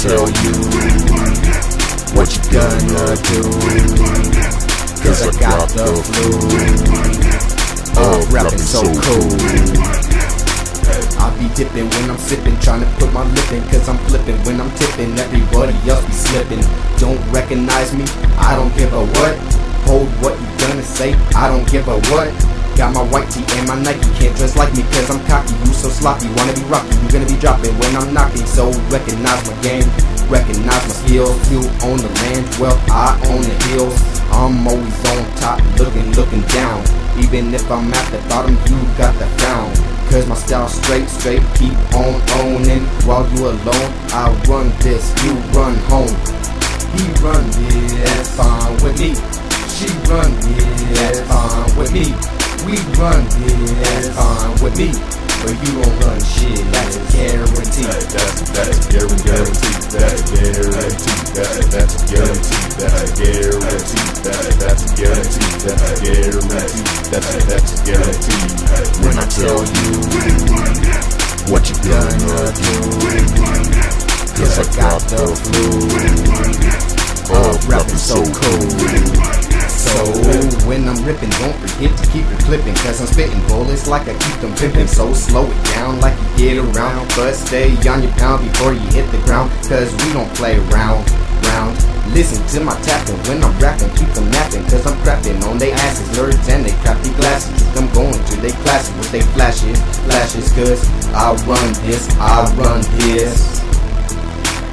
tell you what you gonna do. Cause I got the flu. Uh, rapping so cool. I be dipping when I'm sipping, trying to put my lip in, cause I'm flipping when I'm tipping. Everybody else be slipping. Don't recognize me, I don't give a what. Hold what you gonna say, I don't give a what. Got my white tee and my Nike, can't dress like me cause I'm cocky. You so sloppy, wanna be rocky, you gonna be dropping when I'm knocking. So recognize my game, recognize my skills. You own the land, well I own the hills. I'm always on top, looking, looking down. Even if I'm at the bottom, you got the frown. Cause my style straight, straight, keep on owning. While you alone, I run this, you run home. He run that's fine with me. She run this, that's fine with me. We run this, that's fine with me. But you don't run shit, that's a guarantee. That's that's a guarantee. That's a guarantee. That's that's a guarantee. That's a guarantee. That that's a guarantee. That's a guarantee. That's a that's a guarantee. When I tell you what you gonna do, cause I got the flu. Uh, rapping so cool. I'm ripping, don't forget to keep it clipping Cause I'm spitting bullets like I keep them pimping So slow it down like you get around. But stay on your pound before you hit the ground Cause we don't play around, round. Listen to my tapping when I'm rapping, keep them napping Cause I'm crapping on they asses, nerds and they crappy glasses them going to they classes with they flashes, flashes Cause I run this, I run this.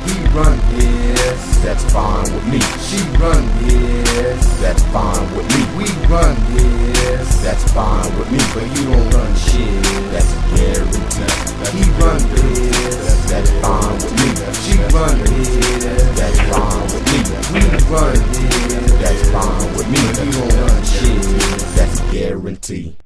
He run this, that's fine with me. She run this, that's fine with me. We run this, that's fine with me. But you don't run shit, that's a guarantee. He run this, that's fine with me. She run this, that's fine with me. We run this, that's fine with me. But you don't run shit, that's a guarantee.